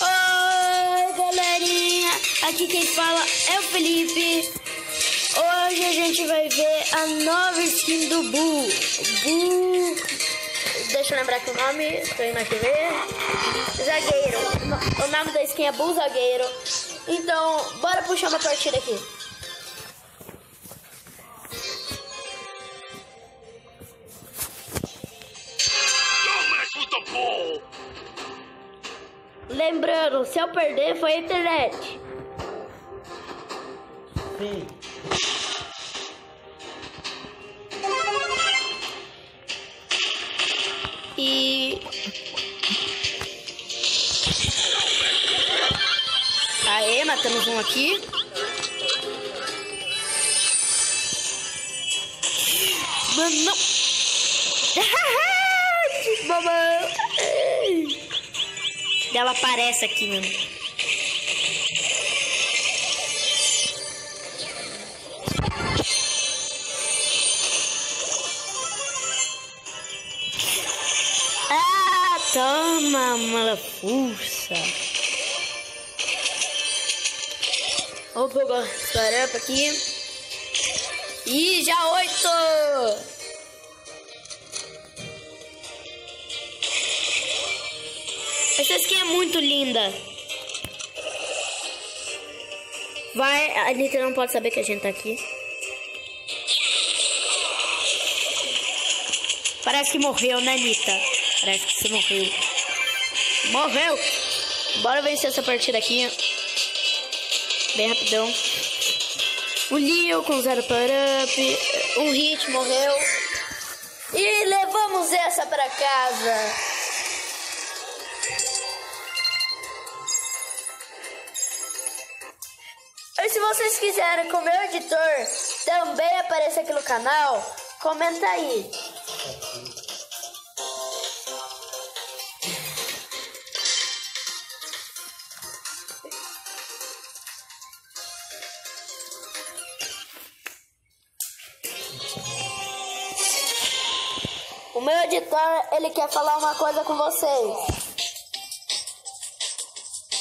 Oi, galerinha! Aqui quem fala é o Felipe. Hoje a gente vai ver a nova skin do Buu. Buu. Deixa eu lembrar aqui o nome. Tô indo aqui ver. Zagueiro. O nome da skin é Buu Zagueiro. Então, bora puxar uma partida aqui. Lembrando, se eu perder, foi a internet. Sim. E. Aê, matamos um aqui. Mano, não. Mamãe. Ela aparece aqui, mano. Ah, toma, malafuça. Vamos pegar tarefa aqui. Ih, já oito! Essa skin é muito linda. Vai, a Anitta não pode saber que a gente tá aqui. Parece que morreu, né, Anitta? Parece que você morreu. Morreu! Bora vencer essa partida aqui. Bem rapidão. O Leo com zero power-up. Um hit morreu. E levamos essa pra casa. Se vocês quiserem que o meu editor também apareça aqui no canal, comenta aí. O meu editor, ele quer falar uma coisa com vocês.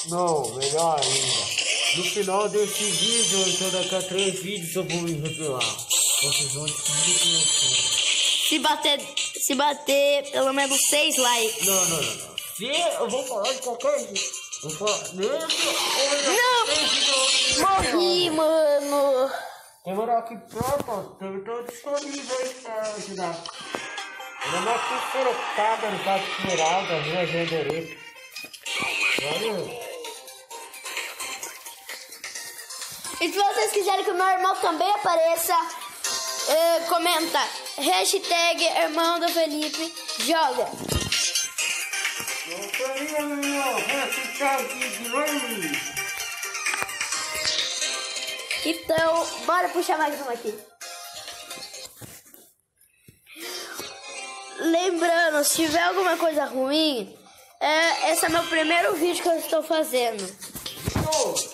Não, melhor ainda. No final desse vídeo, então daqui a três vídeos eu vou me revelar. Vocês vão descobrir quem eu sou. Se bater, se bater pelo menos seis likes. Não, não, não, não. Se eu vou falar de qualquer jeito. Eu vou falar nesse ou Não! Morri, mano. Demorou aqui pronto, eu tô disponível aí pra ajudar. Eu não aqui Sorocaba, no Parque Esmeralda, Rua Janderê. Olha. E se vocês quiserem que o meu irmão também apareça, eh, comenta hashtag irmão do Felipe joga. Então, bora puxar mais uma aqui. Lembrando, se tiver alguma coisa ruim, é, esse é meu primeiro vídeo que eu estou fazendo. Oh,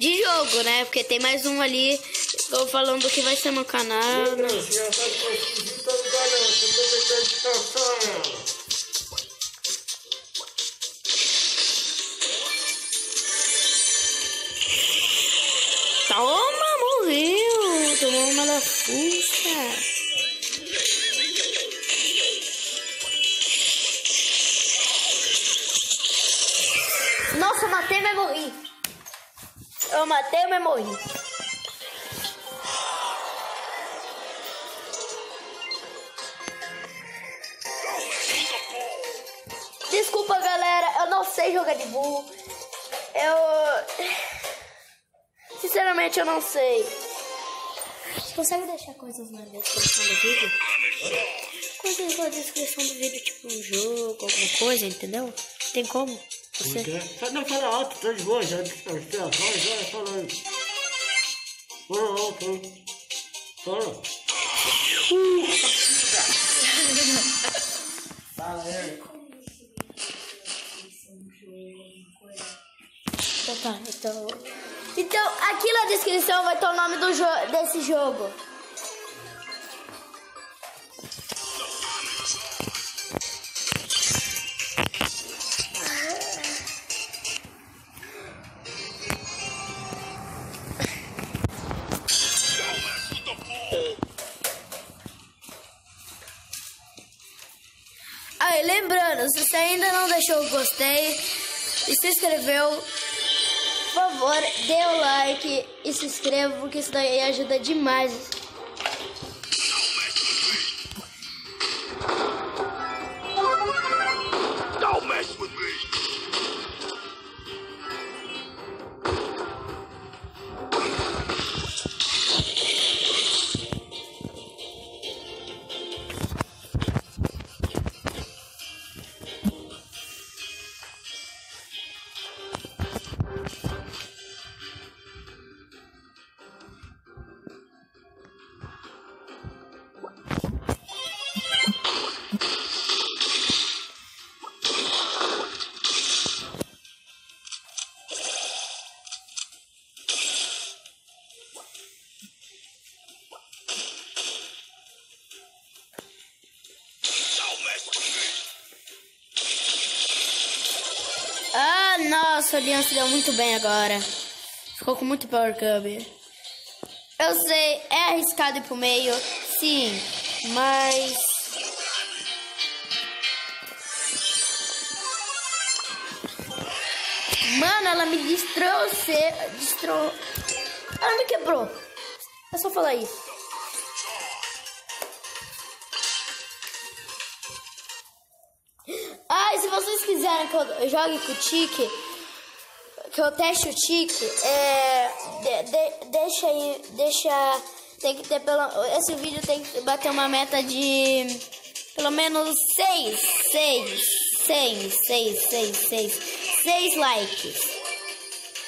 De jogo, né? Porque tem mais um ali. Estou falando que vai ser no canal. meu né? Deus, já sabe matei, mas morri. Desculpa, galera. Eu não sei jogar de burro. Eu. Sinceramente, eu não sei. Você consegue deixar coisas na descrição do vídeo? Coisas na descrição do vídeo, tipo um jogo, alguma coisa, entendeu? Tem como? Você... Só não fala alto, tô de boa, já a voz, vai falando. Fala alto, hein? Fala. Fala aí. Então tá, então. Então, aqui na descrição vai ter o nome do jo desse jogo. Lembrando, se você ainda não deixou o gostei e se inscreveu, por favor, dê o like e se inscreva, porque isso daí ajuda demais. Nossa, Leon se deu muito bem agora. Ficou com muito power cub. Eu sei, é arriscado ir pro meio, sim, mas. Mano, ela me destrou. Destrou. Ela me quebrou. É só falar isso. Ah, se vocês quiserem que eu jogue com o Tique, que eu teste o Tique, é, de- de- deixa aí, deixa, tem que ter pelo, esse vídeo tem que bater uma meta de pelo menos seis, seis, seis, seis, seis, seis, seis likes.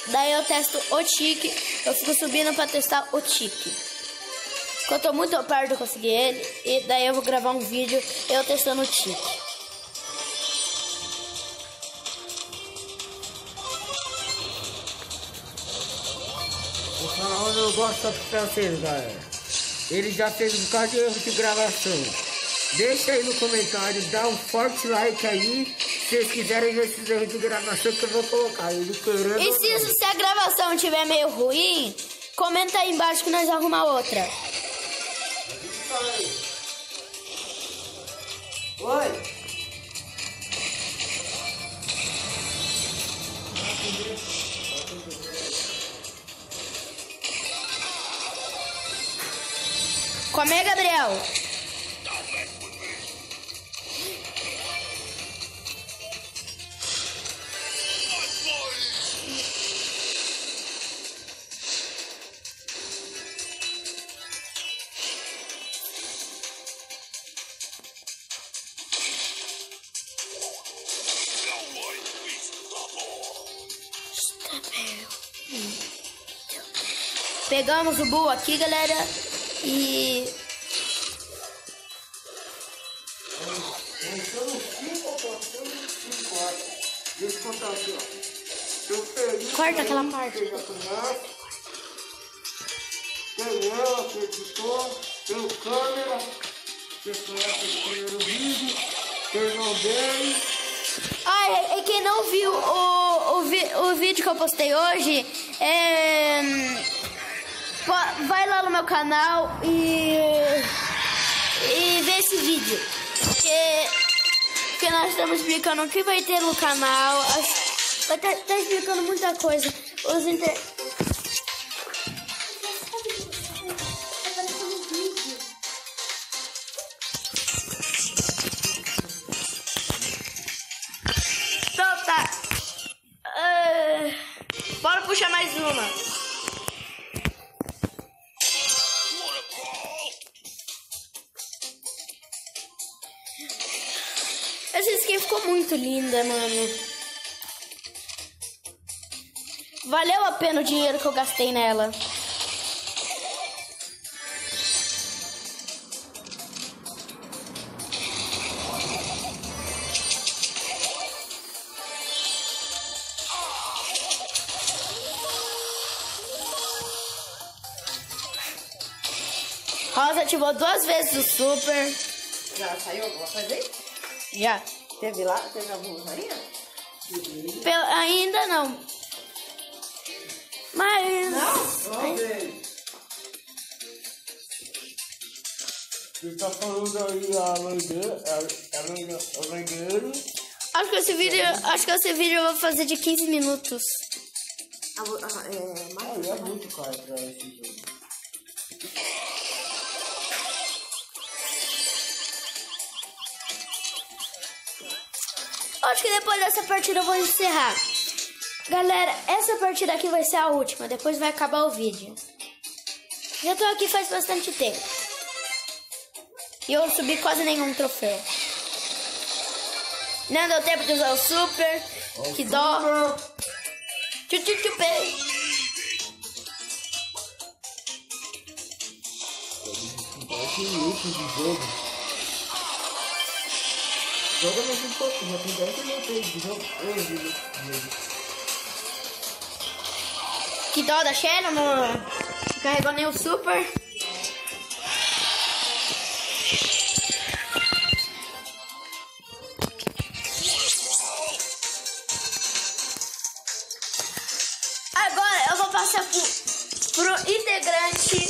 Daí eu testo o Tique, eu fico subindo pra testar o Tique. Porque eu tô muito perto de conseguir ele, e daí eu vou gravar um vídeo eu testando o Tique. Falar um negócio só pra vocês, galera. Ele já fez um bocado de erro de gravação. Deixa aí no comentário, dá um forte like aí. Se vocês quiserem ver esses erros de gravação que eu vou colocar. Ele querendo. E se, se a gravação tiver meio ruim, comenta aí embaixo que nós arrumar outra. Oi! Come aí, Gabriel. Pegamos o Bull aqui, galera. E Montando 5 ou botando 5 ó. Deixa eu contar aqui, ó. Eu peguei. Corta aquela parte. Tem editor. O câmera. Primeiro vídeo. Tem o irmão dele. Ah, e quem não viu o, o, vi- o vídeo que eu postei hoje, é, vai lá no meu canal e, e vê esse vídeo. Porque, porque nós estamos explicando o que vai ter no canal. Vai estar tá explicando muita coisa. Os inter... Essa skin ficou muito linda, mano. Valeu a pena o dinheiro que eu gastei nela. Rosa ativou duas vezes o super. Já saiu alguma coisa aí? Já. Teve lá? Teve alguma usaria? Pel- ainda não. Mas. Não? Vamos ver. Ele tá falando aí a mãe dele, a, mãe, dele. Acho que esse vídeo, acho que esse vídeo eu vou fazer de 15 minutos. Ah, vou- ah, é, mais Aí é muito caro pra esse jogo. Acho que depois dessa partida eu vou encerrar. Galera, essa partida aqui vai ser a última, depois vai acabar o vídeo. Já tô aqui faz bastante tempo. E eu subi quase nenhum troféu. Não deu tempo de usar o super. Que dó. Tchu, tchu, tchu, pei. Parece minutos de jogo. Joga mais um pouco, já tem 10 minutos de jogo. 11 minutos. Que dó da Shannon, não carregou nem o super. Agora eu vou passar pro, pro integrante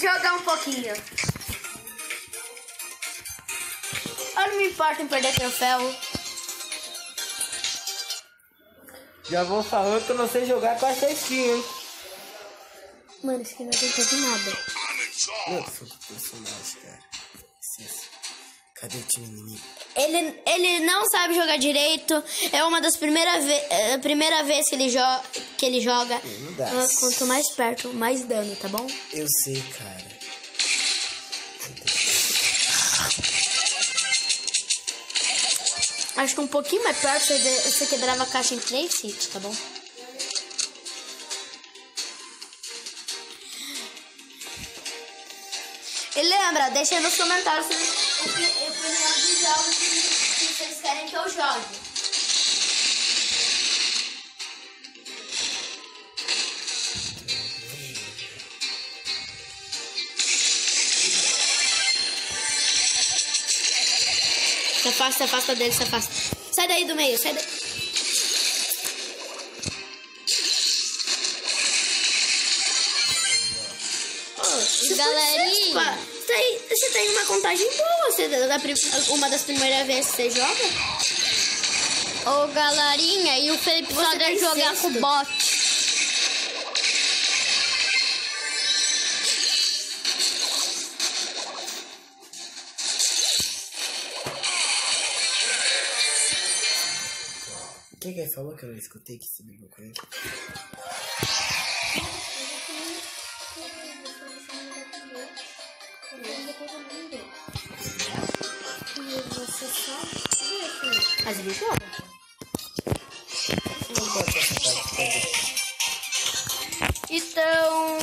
jogar um pouquinho. Não me importo em perder troféu. Já vou falando que eu não sei jogar com essa skin, hein? Mano, isso aqui não adianta de nada. Sou personagem, cara. Cadê o time inimigo? Ele, ele não sabe jogar direito. É uma das primeiras vezes. É a primeira vez que ele, jo que ele joga. Ah, Quanto mais perto, mais dano, tá bom? Eu sei, cara. Acho que um pouquinho mais perto você, de- você quebrava a caixa em três hits, tá bom? E lembra, deixa nos comentários o jogos que, que vocês querem que eu jogue. Se afasta, se afasta dele, se afasta. Sai daí do meio, sai daí. Galerinha. Você tem, você tem uma contagem boa. Você, da prim- uma das primeiras vezes que você joga. Ô, galerinha, e o Felipe só Você deve tem jogar sexto. com o bot. Quem que ele falou que eu não escutei que você brigou com ele? Mas ele joga. Então,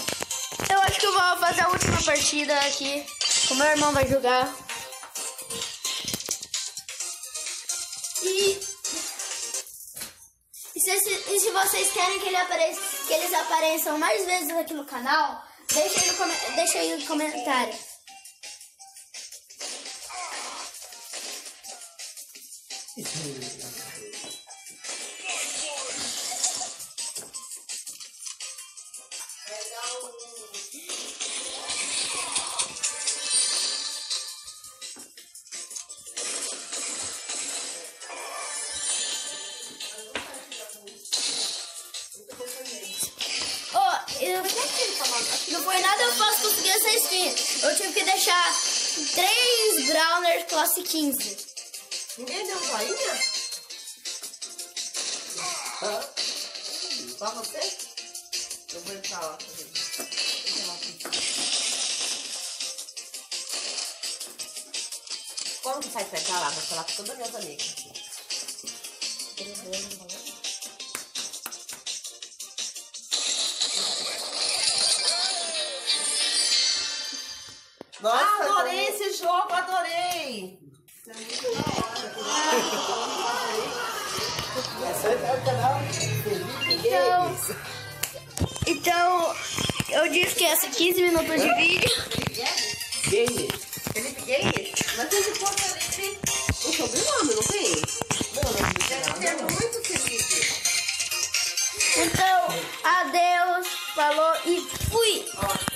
eu acho que eu vou fazer a última partida aqui. O meu irmão vai jogar. Vocês querem que, ele apareça, que eles apareçam mais vezes aqui no canal, deixa aí no, deixa aí no comentário. Browner classe 15. Ninguém deu um joinha? Só você? Eu vou entrar lá também. Que faz pra entrar lá? Vou falar com todas as minhas amigas. Nossa, adorei esse jogo, adorei! Então, então, eu disse que essa 15 minutos de vídeo. Games. Felipe Games? Mas tem esse ponto Felipe. O sobrenome, não tem? Não, não disse Deve muito Felipe. Então, adeus, falou e fui!